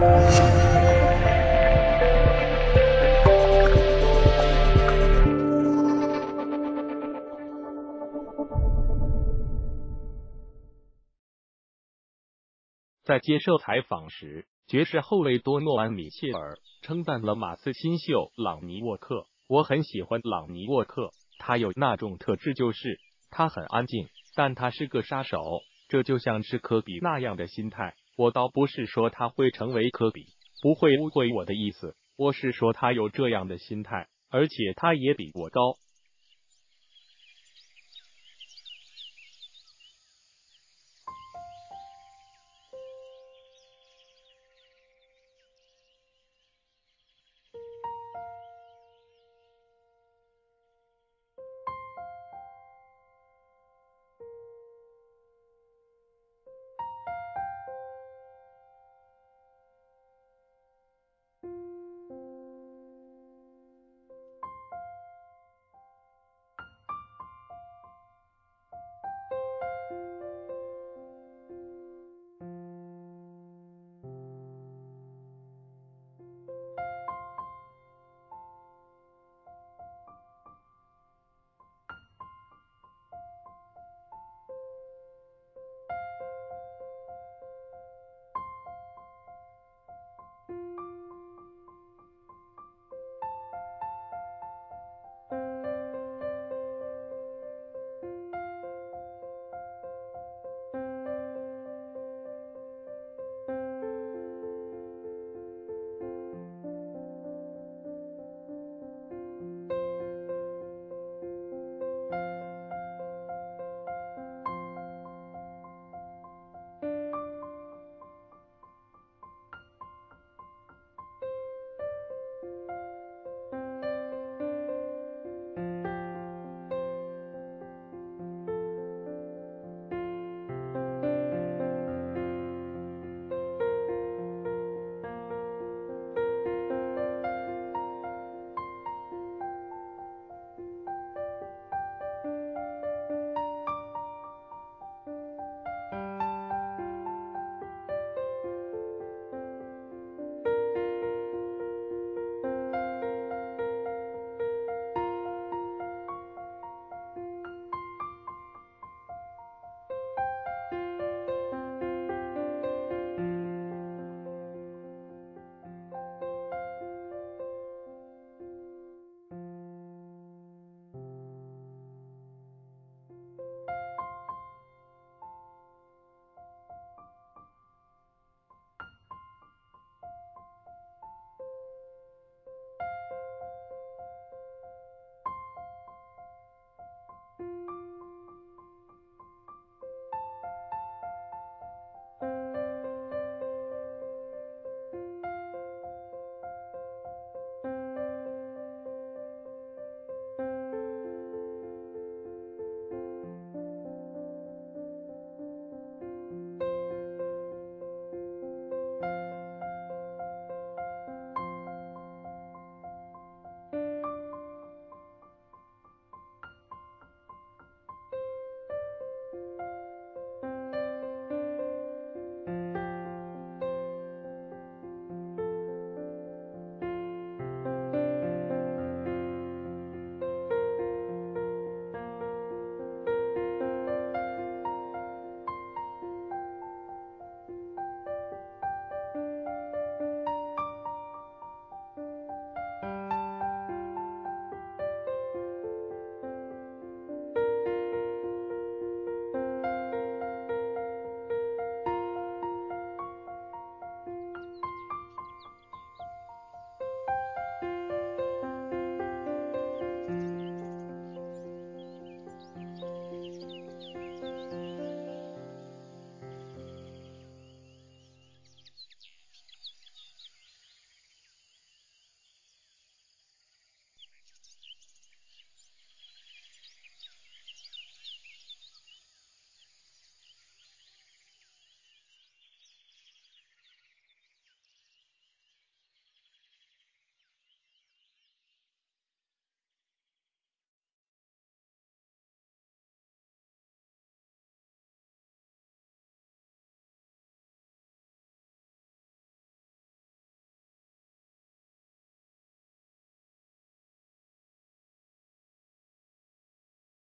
在接受采访时，爵士后卫多诺安·米切尔称赞了马刺新秀朗尼沃克。我很喜欢朗尼沃克，他有那种特质，就是他很安静，但他是个杀手。这就像是科比那样的心态。我倒不是说他会成为科比，不会误会我的意思。我是说他有这样的心态，而且他也比我高。